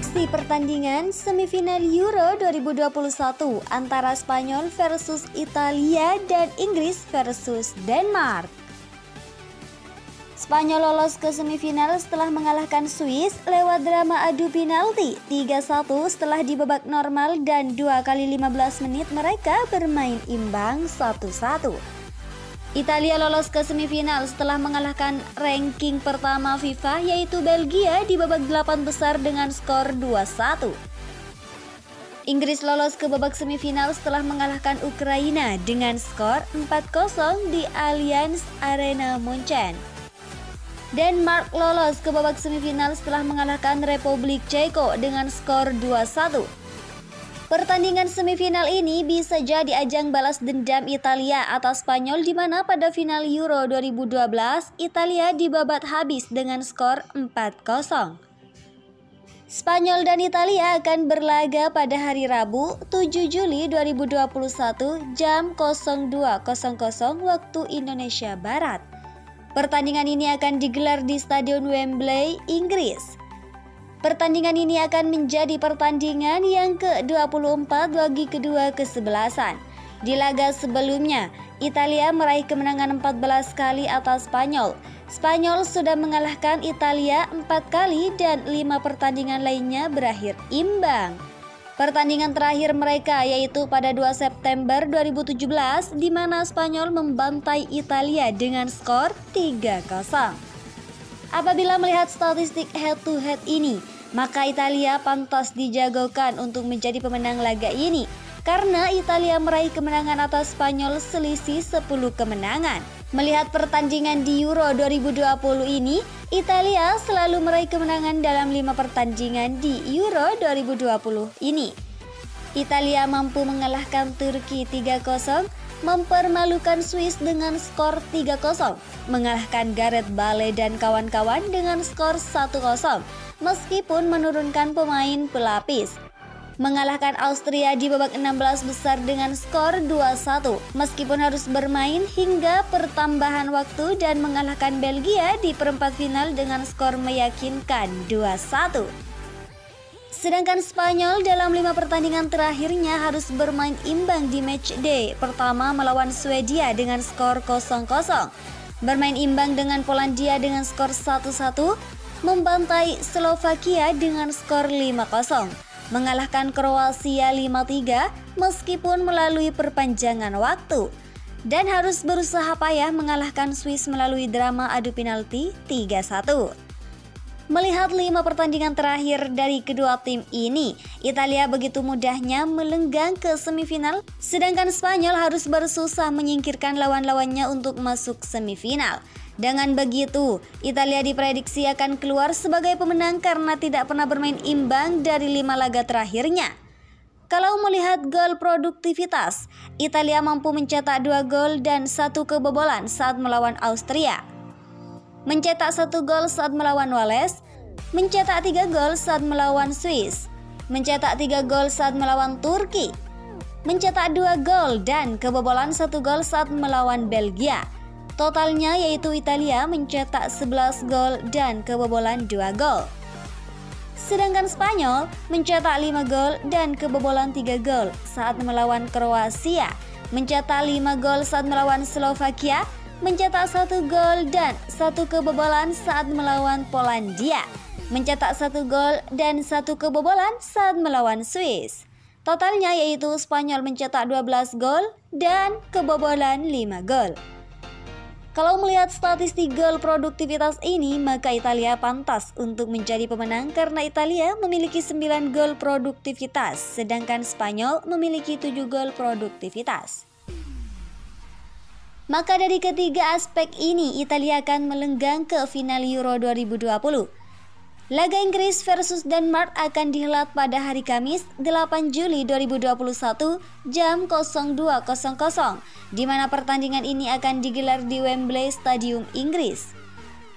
Prediksi pertandingan semifinal Euro 2021 antara Spanyol versus Italia dan Inggris versus Denmark. Spanyol lolos ke semifinal setelah mengalahkan Swiss lewat drama adu penalti 3-1 setelah di babak normal dan 2 kali 15 menit mereka bermain imbang 1-1. Italia lolos ke semifinal setelah mengalahkan ranking pertama FIFA yaitu Belgia di babak delapan besar dengan skor 2-1. Inggris lolos ke babak semifinal setelah mengalahkan Ukraina dengan skor 4-0 di Allianz Arena Munchen. Denmark lolos ke babak semifinal setelah mengalahkan Republik Ceko dengan skor 2-1. Pertandingan semifinal ini bisa jadi ajang balas dendam Italia atas Spanyol di mana pada final Euro 2012 Italia dibabat habis dengan skor 4-0. Spanyol dan Italia akan berlaga pada hari Rabu 7 Juli 2021 jam 02.00 waktu Indonesia Barat. Pertandingan ini akan digelar di Stadion Wembley, Inggris. Pertandingan ini akan menjadi pertandingan yang ke-24 bagi kedua kesebelasan. Di laga sebelumnya, Italia meraih kemenangan 14 kali atas Spanyol. Spanyol sudah mengalahkan Italia 4 kali dan 5 pertandingan lainnya berakhir imbang. Pertandingan terakhir mereka yaitu pada 2 September 2017 di mana Spanyol membantai Italia dengan skor 3-0. Apabila melihat statistik head-to-head ini, maka Italia pantas dijagokan untuk menjadi pemenang laga ini karena Italia meraih kemenangan atas Spanyol selisih 10 kemenangan. Melihat pertandingan di Euro 2020 ini, Italia selalu meraih kemenangan dalam lima pertandingan di Euro 2020 ini. Italia mampu mengalahkan Turki 3-0, mempermalukan Swiss dengan skor 3-0, mengalahkan Gareth Bale dan kawan-kawan dengan skor 1-0, meskipun menurunkan pemain pelapis. Mengalahkan Austria di babak 16 besar dengan skor 2-1, meskipun harus bermain hingga pertambahan waktu dan mengalahkan Belgia di perempat final dengan skor meyakinkan 2-1. Sedangkan Spanyol dalam lima pertandingan terakhirnya harus bermain imbang di match day. Pertama melawan Swedia dengan skor 0-0, bermain imbang dengan Polandia dengan skor 1-1, membantai Slovakia dengan skor 5-0, mengalahkan Kroasia 5-3 meskipun melalui perpanjangan waktu, dan harus berusaha payah mengalahkan Swiss melalui drama adu penalti 3-1. Melihat lima pertandingan terakhir dari kedua tim ini, Italia begitu mudahnya melenggang ke semifinal, sedangkan Spanyol harus bersusah menyingkirkan lawan-lawannya untuk masuk semifinal. Dengan begitu, Italia diprediksi akan keluar sebagai pemenang karena tidak pernah bermain imbang dari lima laga terakhirnya. Kalau melihat gol produktivitas, Italia mampu mencetak dua gol dan satu kebobolan saat melawan Austria mencetak satu gol saat melawan Wales, mencetak tiga gol saat melawan Swiss, mencetak tiga gol saat melawan Turki, mencetak dua gol dan kebobolan satu gol saat melawan Belgia. Totalnya yaitu Italia mencetak 11 gol dan kebobolan 2 gol. Sedangkan Spanyol mencetak 5 gol dan kebobolan 3 gol saat melawan Kroasia, mencetak 5 gol saat melawan Slovakia, mencetak satu gol dan satu kebobolan saat melawan Polandia, mencetak satu gol dan satu kebobolan saat melawan Swiss. Totalnya yaitu Spanyol mencetak 12 gol dan kebobolan 5 gol. Kalau melihat statistik gol produktivitas ini, maka Italia pantas untuk menjadi pemenang karena Italia memiliki 9 gol produktivitas, sedangkan Spanyol memiliki 7 gol produktivitas. Maka dari ketiga aspek ini, Italia akan melenggang ke final Euro 2020. Laga Inggris versus Denmark akan dihelat pada hari Kamis 8 Juli 2021 jam 02.00 di mana pertandingan ini akan digelar di Wembley Stadium Inggris.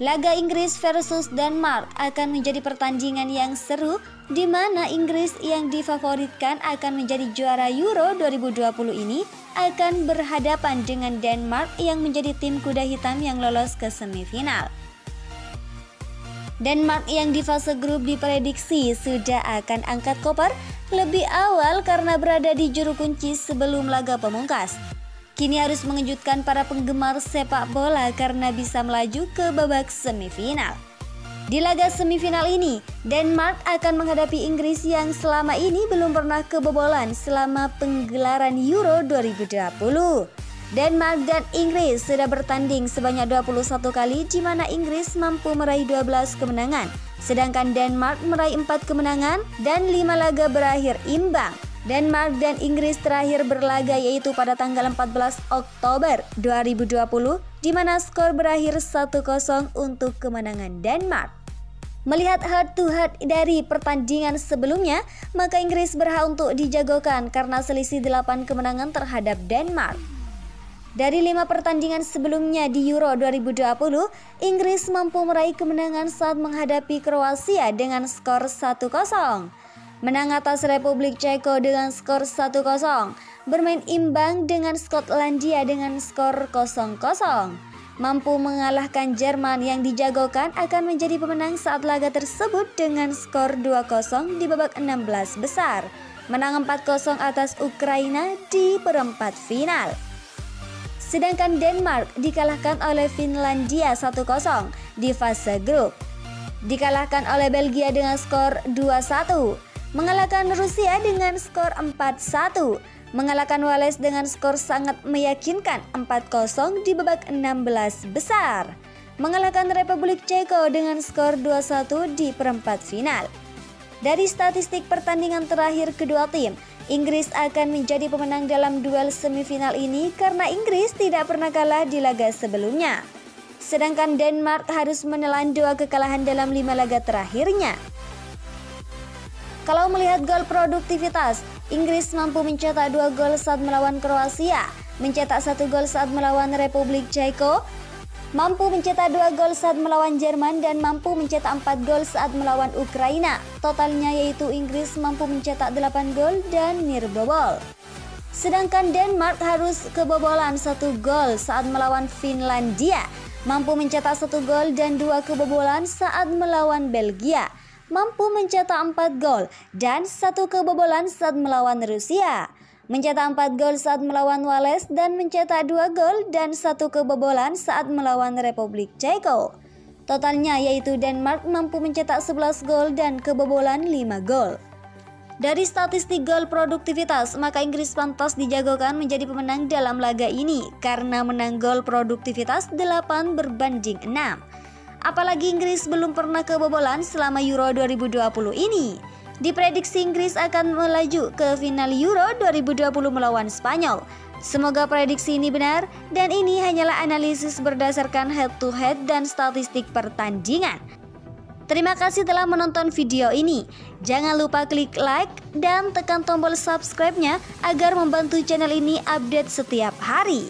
Laga Inggris versus Denmark akan menjadi pertandingan yang seru di mana Inggris yang difavoritkan akan menjadi juara Euro 2020 ini akan berhadapan dengan Denmark yang menjadi tim kuda hitam yang lolos ke semifinal. Denmark yang di fase grup diprediksi sudah akan angkat koper lebih awal karena berada di juru kunci sebelum laga pemungkas. Kini harus mengejutkan para penggemar sepak bola karena bisa melaju ke babak semifinal. Di laga semifinal ini, Denmark akan menghadapi Inggris yang selama ini belum pernah kebobolan selama penggelaran Euro 2020. Denmark dan Inggris sudah bertanding sebanyak 21 kali di mana Inggris mampu meraih 12 kemenangan, sedangkan Denmark meraih 4 kemenangan dan 5 laga berakhir imbang. Denmark dan Inggris terakhir berlaga yaitu pada tanggal 14 Oktober 2020 di mana skor berakhir 1-0 untuk kemenangan Denmark. Melihat head to head dari pertandingan sebelumnya, maka Inggris berhak untuk dijagokan karena selisih 8 kemenangan terhadap Denmark. Dari lima pertandingan sebelumnya di Euro 2020, Inggris mampu meraih kemenangan saat menghadapi Kroasia dengan skor 1-0. Menang atas Republik Ceko dengan skor 1-0. Bermain imbang dengan Skotlandia dengan skor 0-0. Mampu mengalahkan Jerman yang dijagokan akan menjadi pemenang saat laga tersebut dengan skor 2-0 di babak 16 besar. Menang 4-0 atas Ukraina di perempat final. Sedangkan Denmark dikalahkan oleh Finlandia 1-0 di fase grup. Dikalahkan oleh Belgia dengan skor 2-1. Mengalahkan Rusia dengan skor 4-1. Mengalahkan Wales dengan skor sangat meyakinkan 4-0 di babak 16 besar. Mengalahkan Republik Ceko dengan skor 2-1 di perempat final. Dari statistik pertandingan terakhir kedua tim, Inggris akan menjadi pemenang dalam duel semifinal ini karena Inggris tidak pernah kalah di laga sebelumnya. Sedangkan Denmark harus menelan dua kekalahan dalam lima laga terakhirnya. Kalau melihat gol produktivitas, Inggris mampu mencetak dua gol saat melawan Kroasia, mencetak satu gol saat melawan Republik Ceko, mampu mencetak dua gol saat melawan Jerman dan mampu mencetak empat gol saat melawan Ukraina. Totalnya yaitu Inggris mampu mencetak 8 gol dan nirbobol. Sedangkan Denmark harus kebobolan satu gol saat melawan Finlandia, mampu mencetak satu gol dan dua kebobolan saat melawan Belgia, mampu mencetak empat gol dan satu kebobolan saat melawan Rusia mencetak 4 gol saat melawan Wales dan mencetak 2 gol dan satu kebobolan saat melawan Republik Ceko. Totalnya yaitu Denmark mampu mencetak 11 gol dan kebobolan 5 gol. Dari statistik gol produktivitas, maka Inggris pantas dijagokan menjadi pemenang dalam laga ini karena menang gol produktivitas 8 berbanding 6. Apalagi Inggris belum pernah kebobolan selama Euro 2020 ini. Diprediksi Inggris akan melaju ke final Euro 2020 melawan Spanyol. Semoga prediksi ini benar dan ini hanyalah analisis berdasarkan head to head dan statistik pertandingan. Terima kasih telah menonton video ini. Jangan lupa klik like dan tekan tombol subscribe-nya agar membantu channel ini update setiap hari.